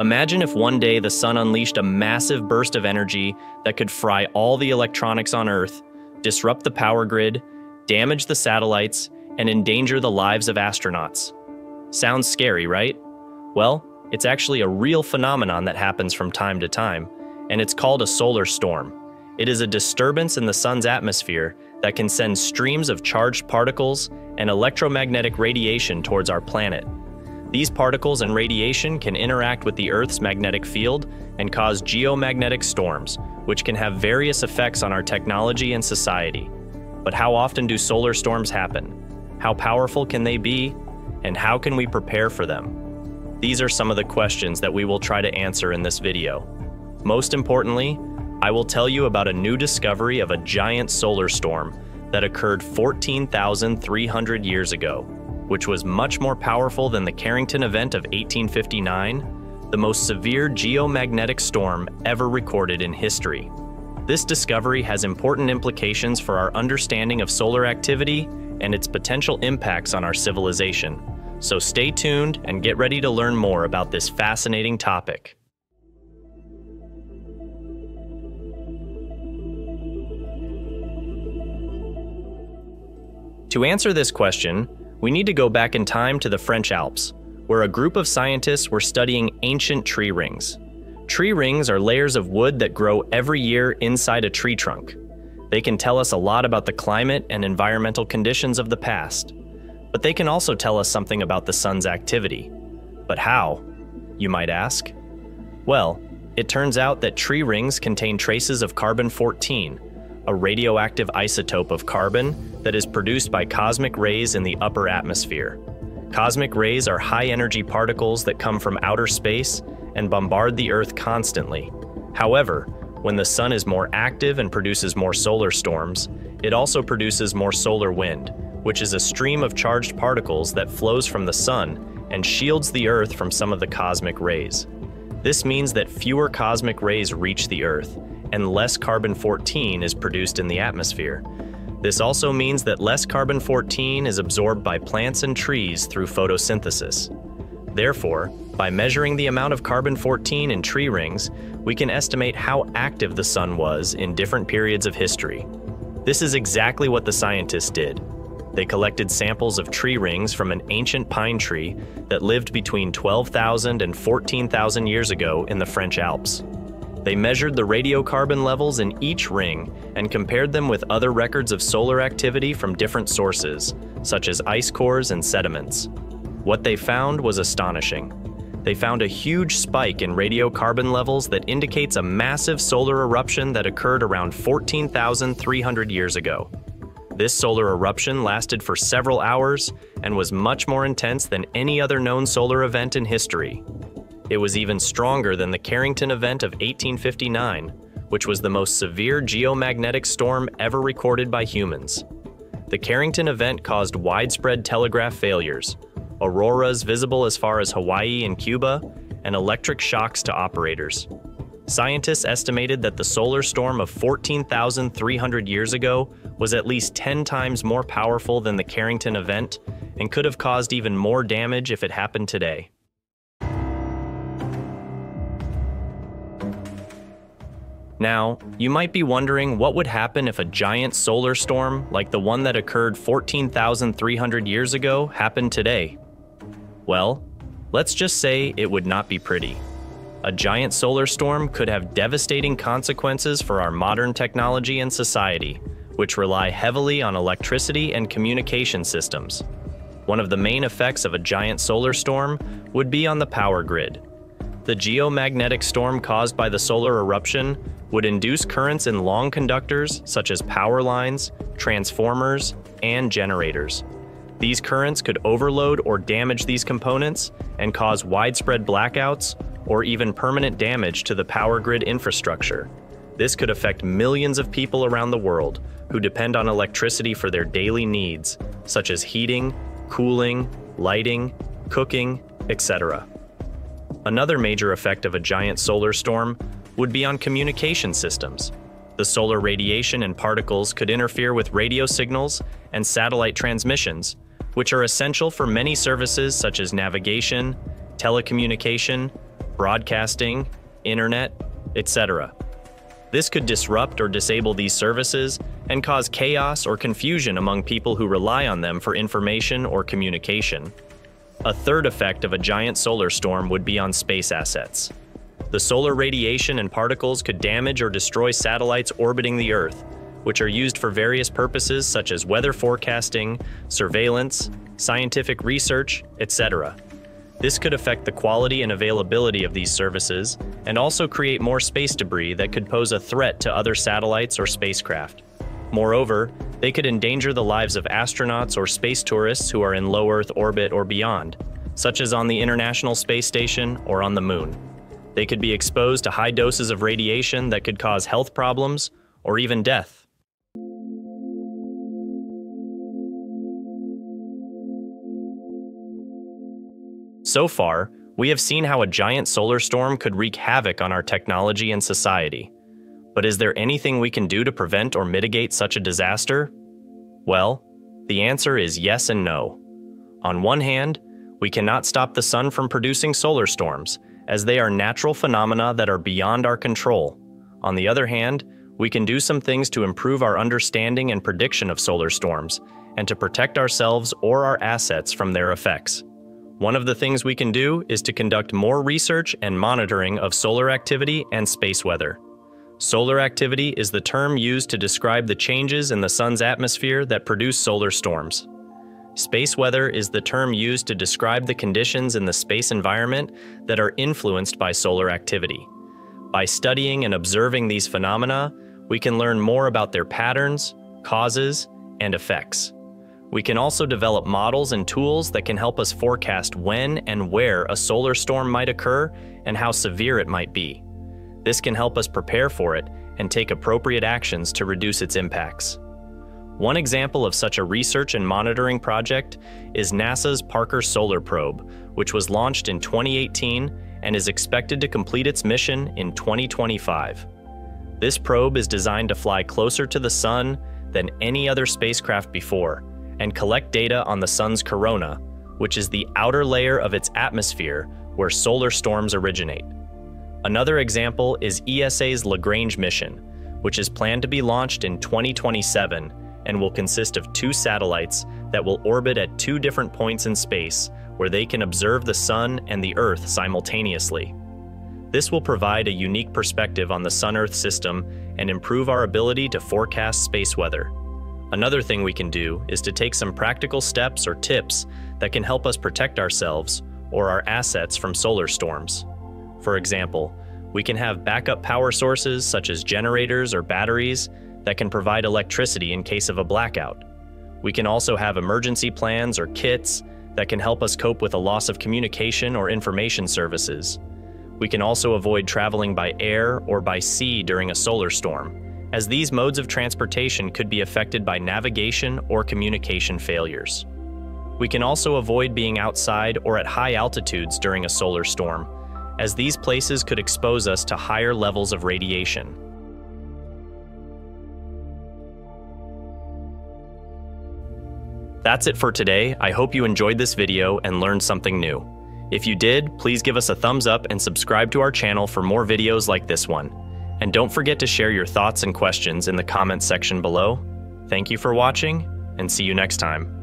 Imagine if one day the sun unleashed a massive burst of energy that could fry all the electronics on Earth, disrupt the power grid, damage the satellites, and endanger the lives of astronauts. Sounds scary, right? Well, it's actually a real phenomenon that happens from time to time, and it's called a solar storm. It is a disturbance in the sun's atmosphere that can send streams of charged particles and electromagnetic radiation towards our planet. These particles and radiation can interact with the Earth's magnetic field and cause geomagnetic storms, which can have various effects on our technology and society. But how often do solar storms happen? How powerful can they be? And how can we prepare for them? These are some of the questions that we will try to answer in this video. Most importantly, I will tell you about a new discovery of a giant solar storm that occurred 14,300 years ago which was much more powerful than the Carrington event of 1859, the most severe geomagnetic storm ever recorded in history. This discovery has important implications for our understanding of solar activity and its potential impacts on our civilization. So stay tuned and get ready to learn more about this fascinating topic. To answer this question, we need to go back in time to the French Alps, where a group of scientists were studying ancient tree rings. Tree rings are layers of wood that grow every year inside a tree trunk. They can tell us a lot about the climate and environmental conditions of the past, but they can also tell us something about the sun's activity. But how? You might ask. Well, it turns out that tree rings contain traces of carbon 14, a radioactive isotope of carbon that is produced by cosmic rays in the upper atmosphere. Cosmic rays are high energy particles that come from outer space and bombard the Earth constantly. However, when the sun is more active and produces more solar storms, it also produces more solar wind, which is a stream of charged particles that flows from the sun and shields the Earth from some of the cosmic rays. This means that fewer cosmic rays reach the Earth, and less carbon 14 is produced in the atmosphere. This also means that less carbon 14 is absorbed by plants and trees through photosynthesis. Therefore, by measuring the amount of carbon 14 in tree rings, we can estimate how active the sun was in different periods of history. This is exactly what the scientists did. They collected samples of tree rings from an ancient pine tree that lived between 12,000 and 14,000 years ago in the French Alps. They measured the radiocarbon levels in each ring and compared them with other records of solar activity from different sources, such as ice cores and sediments. What they found was astonishing. They found a huge spike in radiocarbon levels that indicates a massive solar eruption that occurred around 14,300 years ago. This solar eruption lasted for several hours and was much more intense than any other known solar event in history. It was even stronger than the Carrington event of 1859, which was the most severe geomagnetic storm ever recorded by humans. The Carrington event caused widespread telegraph failures, auroras visible as far as Hawaii and Cuba, and electric shocks to operators. Scientists estimated that the solar storm of 14,300 years ago was at least 10 times more powerful than the Carrington event and could have caused even more damage if it happened today. Now, you might be wondering what would happen if a giant solar storm like the one that occurred 14,300 years ago happened today. Well, let's just say it would not be pretty. A giant solar storm could have devastating consequences for our modern technology and society, which rely heavily on electricity and communication systems. One of the main effects of a giant solar storm would be on the power grid. The geomagnetic storm caused by the solar eruption would induce currents in long conductors such as power lines, transformers, and generators. These currents could overload or damage these components and cause widespread blackouts or even permanent damage to the power grid infrastructure. This could affect millions of people around the world who depend on electricity for their daily needs, such as heating, cooling, lighting, cooking, etc. Another major effect of a giant solar storm would be on communication systems. The solar radiation and particles could interfere with radio signals and satellite transmissions, which are essential for many services such as navigation, telecommunication, broadcasting, internet, etc. This could disrupt or disable these services and cause chaos or confusion among people who rely on them for information or communication. A third effect of a giant solar storm would be on space assets. The solar radiation and particles could damage or destroy satellites orbiting the Earth, which are used for various purposes such as weather forecasting, surveillance, scientific research, etc. This could affect the quality and availability of these services, and also create more space debris that could pose a threat to other satellites or spacecraft. Moreover, they could endanger the lives of astronauts or space tourists who are in low Earth orbit or beyond, such as on the International Space Station or on the Moon. They could be exposed to high doses of radiation that could cause health problems or even death. So far, we have seen how a giant solar storm could wreak havoc on our technology and society. But is there anything we can do to prevent or mitigate such a disaster? Well, the answer is yes and no. On one hand, we cannot stop the sun from producing solar storms, as they are natural phenomena that are beyond our control. On the other hand, we can do some things to improve our understanding and prediction of solar storms, and to protect ourselves or our assets from their effects. One of the things we can do is to conduct more research and monitoring of solar activity and space weather. Solar activity is the term used to describe the changes in the sun's atmosphere that produce solar storms. Space weather is the term used to describe the conditions in the space environment that are influenced by solar activity. By studying and observing these phenomena, we can learn more about their patterns, causes, and effects. We can also develop models and tools that can help us forecast when and where a solar storm might occur and how severe it might be. This can help us prepare for it and take appropriate actions to reduce its impacts. One example of such a research and monitoring project is NASA's Parker Solar Probe, which was launched in 2018 and is expected to complete its mission in 2025. This probe is designed to fly closer to the Sun than any other spacecraft before and collect data on the Sun's corona, which is the outer layer of its atmosphere where solar storms originate. Another example is ESA's Lagrange mission, which is planned to be launched in 2027 and will consist of two satellites that will orbit at two different points in space where they can observe the Sun and the Earth simultaneously. This will provide a unique perspective on the Sun Earth system and improve our ability to forecast space weather. Another thing we can do is to take some practical steps or tips that can help us protect ourselves or our assets from solar storms. For example, we can have backup power sources such as generators or batteries that can provide electricity in case of a blackout. We can also have emergency plans or kits that can help us cope with a loss of communication or information services. We can also avoid traveling by air or by sea during a solar storm as these modes of transportation could be affected by navigation or communication failures. We can also avoid being outside or at high altitudes during a solar storm, as these places could expose us to higher levels of radiation. That's it for today. I hope you enjoyed this video and learned something new. If you did, please give us a thumbs up and subscribe to our channel for more videos like this one. And don't forget to share your thoughts and questions in the comments section below. Thank you for watching, and see you next time.